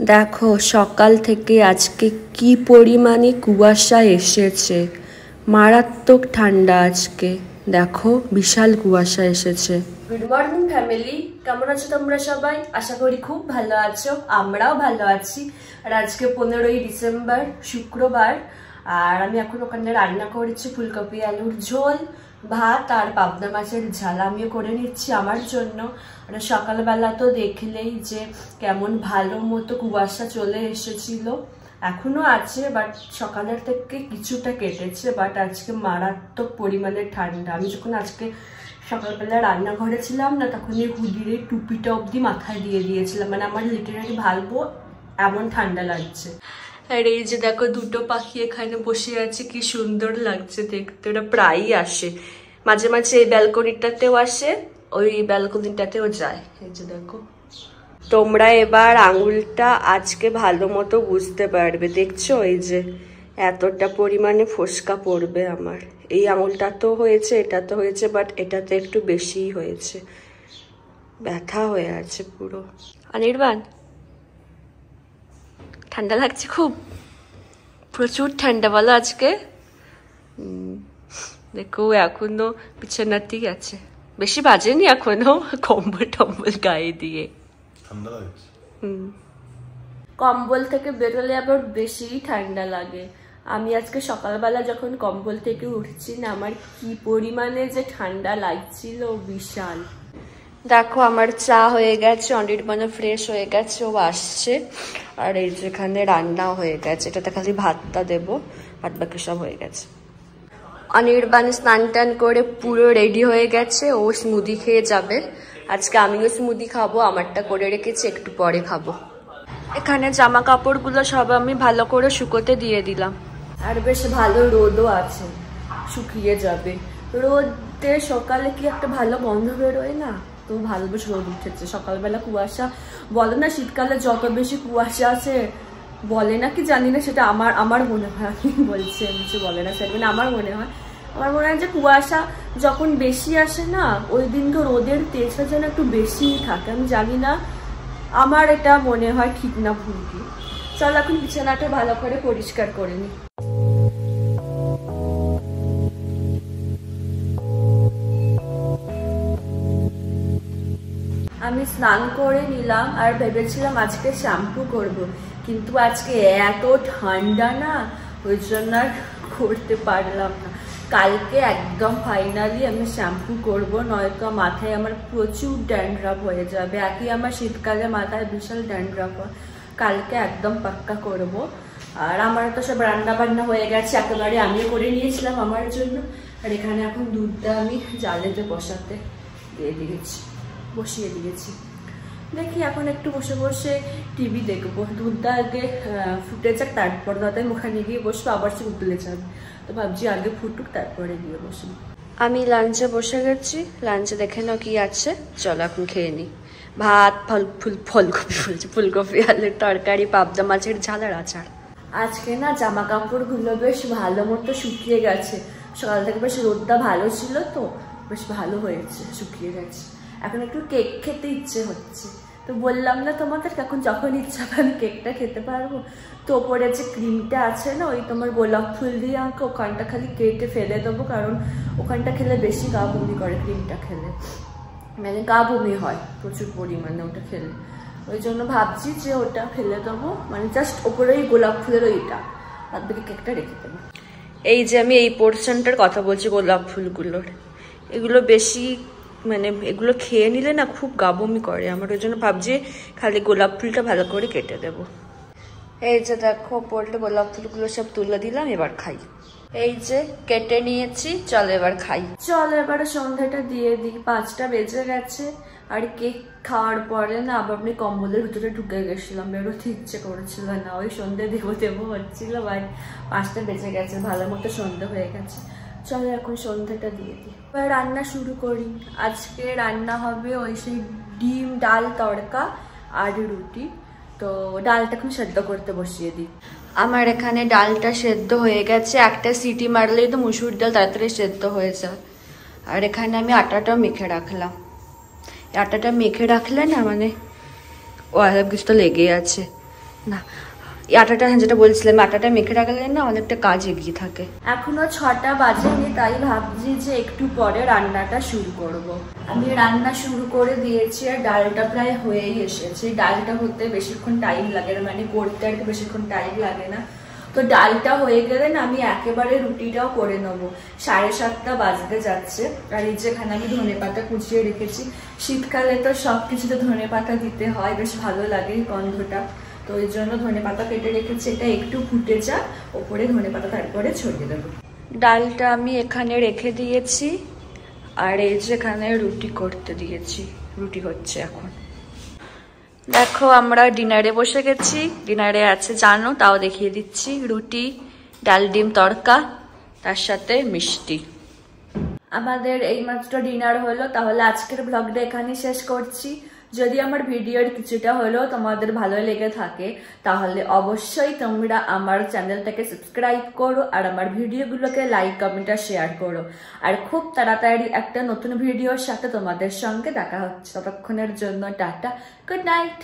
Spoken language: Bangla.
দেখো, সকাল থেকে আজকে কি পরিমাণে কুয়াশা এসেছে। মারাত্মক ঠান্ডা আজকে। দেখো, বিশাল কুয়াশা এসেছে। গুড মর্নিং ফ্যামিলি কেমন আছো তোমরা সবাই? আশা করি খুব ভালো আছো। আমরাও ভালো আছি। আর আজকে পনেরোই ডিসেম্বর, শুক্রবার। আর আমি এখন ওখানে রান্না করেছি ফুলকপি আলুর ঝোল। ভাত আর পাবদা মাছের ঝাল আমিও করে নিচ্ছি আমার জন্য। আর সকালবেলা তো দেখলেই যে কেমন ভালো মতো কুয়াশা চলে এসেছিল। এখনও আছে বাট সকালের থেকে কিছুটা কেটেছে বাট আজকে মারাত্মক পরিমাণে ঠান্ডা। আমি যখন আজকে সকালবেলা রান্নাঘরে ছিলাম না তখন এই হুডির এই টুপিটা অবধি মাথায় দিয়ে দিয়েছিলাম। মানে আমার লিটারালি ভালবো এমন ঠান্ডা লাগছে। আর এই যে দেখো দুটো পাখি এখানে বসে আছে, কি সুন্দর লাগছে দেখতে। ওরা প্রায়ই আসে। মাঝে মাঝে এই ব্যালকনিটাতেও আসে, ওই ব্যালকনিটাতেও যায়। এই যে দেখো। তোমরা এবার আঙুলটা আজকে ভালো মতো বুঝতে পারবে। দেখছ এই যে এতটা পরিমাণে ফোসকা পড়বে আমার। এই আঙুলটা তো হয়েছে, এটা তো হয়েছে বাট এটাতে একটু বেশিই হয়েছে। ব্যথা হয়ে আছে পুরো। অনির্বাণ ঠান্ডা লাগছে খুব। প্রচুর ঠান্ডা বলো আজকে? হুম, দেখো এখনও বিছানাতেই আছে। বেশি বাজেনি এখনও কম্বল টম্বল গায়ে দিয়ে। ঠান্ডা লাগছে? হুম। কম্বল থেকে বেরোলে আবার বেশি ঠান্ডা লাগে। আমি আজকে সকালবেলা যখন কম্বল থেকে উঠছি না আমার কি পরিমাণে যে ঠান্ডা লাগছিল বিশাল। দেখো আমার চা হয়ে গেছে অনির্বাণও ফ্রেশ হয়ে গেছে ও আসছে। আর এই যেখানে রান্না হয়ে গেছে, এটাতে খালি ভাতটা দেবো বাদ বাকি সব হয়ে গেছে। অনির্বাণ স্নান টান করে পুরো রেডি হয়ে গেছে, ও স্মুদি খেয়ে যাবে। আজকে আমিও স্মুদি খাব, আমারটা করে রেখেছি, একটু পরে খাব। এখানে জামা কাপড়গুলো সব আমি ভালো করে শুকোতে দিয়ে দিলাম। আর বেশ ভালো রোদও আছে, শুকিয়ে যাবে। রোদে সকালে কি একটা ভালো গন্ধ বেরোয় না? তো ভালো বেশ রোদ উঠেছে। সকালবেলা কুয়াশা, বলে না শীতকালে যত বেশি কুয়াশা আছে, বলে না কি জানি না, সেটা আমার আমার মনে হয়, আমি বলছি বলে না, সেটা মানে আমার মনে হয়। আমার মনে হয় যে কুয়াশা যখন বেশি আসে না, ওই দিন তো রোদের তেজটা যেন একটু বেশিই থাকে। আমি জানি না, আমার এটা মনে হয় ঠিক না ভুল কি। চল এখন বিছানাটা ভালো করে পরিষ্কার করে নি। আমি স্নান করে নিলাম আর ভেবেছিলাম আজকে শ্যাম্পু করব, কিন্তু আজকে এত ঠান্ডা না, ওই জন্য আর করতে পারলাম না। কালকে একদম ফাইনালি আমি শ্যাম্পু করব, নয়তো মাথায় আমার প্রচুর ড্যান্ড্রাফ হয়ে যাবে। একই আমার শীতকালে মাথায় বিশাল ড্যান্ড্রাফ হয়। কালকে একদম পাক্কা করব। আর আমার তো সব রান্না বান্না হয়ে গেছে, একেবারে আমিও করে নিয়েছিলাম আমার জন্য। আর এখানে এখন দুধটা আমি জালেতে বসাতে দিয়ে দিয়েছি। বসিয়ে দিয়েছি। দেখি এখন একটু বসে বসে টিভি দেখব। দুধটা আগে ফুটে যাক তারপর দাদা ওখানে গিয়ে বসবো আবার সে উতলে যাবে। তো ভাবছি আগে ফুটুক তারপরে গিয়ে বসবো আমি লাঞ্চে বসে গেছি। লাঞ্চে দেখে নাও কি আছে। চলো এখন খেয়ে নিই ভাত ফল ফুল ফুলকপি ফুলছে ফুলকপি আলুর তরকারি পাবদা মাছের ঝাল আর আচার। আজকে না জামা কাপড়গুলো বেশ ভালো মতো শুকিয়ে গেছে। সকাল থেকে বেশ রোদটা ভালো ছিল তো বেশ ভালো হয়েছে শুকিয়ে গেছে। এখন একটু কেক খেতে ইচ্ছে হচ্ছে। তো বললাম, না তোমাদের, এখন যখন ইচ্ছা হবে আমি কেকটা খেতে পারব। তো ওপরে যে ক্রিমটা আছে না, ওই তোমার গোলাপ ফুল দিয়ে আমাকে ওখানটা খালি কেটে ফেলে দেবো, কারণ ওখানটা খেলে বেশি গা বমি করে ক্রিমটা খেলে। মানে গা বমি হয় প্রচুর পরিমাণে ওটা খেলে। ওই জন্য ভাবছি যে ওটা ফেলে দেবো। মানে জাস্ট ওপরেই গোলাপ ফুলের ওইটা। আর বাকি কেকটা রেখে দেবো। এই যে আমি এই পোর্শনটার কথা বলছি গোলাপ ফুলগুলোর। এগুলো বেশি মানে এগুলো খেয়ে নিলে না খুব গাবমি করে। আমার ওই জন্য ভাবছি খালি গোলাপ ফুলটা ভালো করে কেটে দেবো। এই যে দেখো পড়লে গোলাপ ফুলগুলো সব তুলে দিলাম এবার খাই। এই যে কেটে নিয়েছি চল এবার খাই। চল এবারে সন্ধ্যাটা দিয়ে দিই পাঁচটা বেজে গেছে। আর কেক খাওয়ার পরে না আবার আপনি কম্বলের ভিতরে ঢুকে গেছিলাম বেরোতে ইচ্ছে করেছিল না। ওই সন্ধ্যে দেবো দেবো হচ্ছিল ভাই পাঁচটা বেজে গেছে ভালো মতো সন্ধ্যা হয়ে গেছে। চলো এখন সন্ধ্যাটা দিয়ে দিই। এবার রান্না শুরু করি। আজকে রান্না হবে ওই সেই ডিম, ডাল, তড়কা আর রুটি। তো ডালটা এখন সেদ্ধ করতে বসিয়ে দিই। আমার এখানে ডালটা সেদ্ধ হয়ে গেছে। একটা সিটি মারলেই তো মুসুর ডাল তাড়াতাড়ি সেদ্ধ হয়ে যায়। আর এখানে আমি আটাটাও মেখে রাখলাম। আটাটা মেখে রাখলে না মানে ও আর কিছুটা লেগে আছে। না এই আটাটা হ্যাঁ, যেটা বলছিলাম আটাটা মেখে রাখলে না অনেকটা কাজ এগিয়ে থাকে। এখনও ছটা বাজে বাজেনি তাই ভাবছি যে একটু পরে রান্নাটা শুরু করব। আমি রান্না শুরু করে দিয়েছি আর ডালটা প্রায় হয়েই এসেছে। ডালটা হতে বেশিক্ষণ টাইম লাগে না মানে করতে আর কি বেশিক্ষণ টাইম লাগে না। তো ডালটা হয়ে গেলে না আমি একেবারে রুটিটাও করে নেব। সাড়ে সাতটা বাজতে যাচ্ছে আর এই যেখানে আমি ধনে পাতা কুচিয়ে রেখেছি শীতকালে তো সব কিছুতে ধনে পাতা দিতে হয় বেশ ভালো লাগে গন্ধটা। তো ওই জন্য ধনে পাতা কেটে রেখেছি, এটা একটু ফুটে যা ওপরে ধনে পাতা তারপরে ছড়িয়ে দেবো। ডালটা আমি এখানে রেখে দিয়েছি, আর এই যেখানে রুটি করতে দিয়েছি, রুটি হচ্ছে এখন। দেখো, আমরা ডিনারে বসে গেছি, ডিনারে আছে জানো, তাও দেখিয়ে দিচ্ছি, রুটি, ডাল ডিম তড়কা তার সাথে মিষ্টি। আমাদের এইমাত্র ডিনার হলো, তাহলে আজকের ব্লগটা এখানে শেষ করছি। যদি আমার ভিডিওর কিছুটা হলেও তোমাদের ভালো লেগে থাকে, তাহলে অবশ্যই তোমরা আমার চ্যানেলটাকে সাবস্ক্রাইব করো আর আমার ভিডিওগুলোকে লাইক কমেন্ট আর শেয়ার করো। আর খুব তাড়াতাড়ি একটা নতুন ভিডিওর সাথে তোমাদের সঙ্গে দেখা হচ্ছে। ততক্ষণের জন্য টাটা গুড নাইট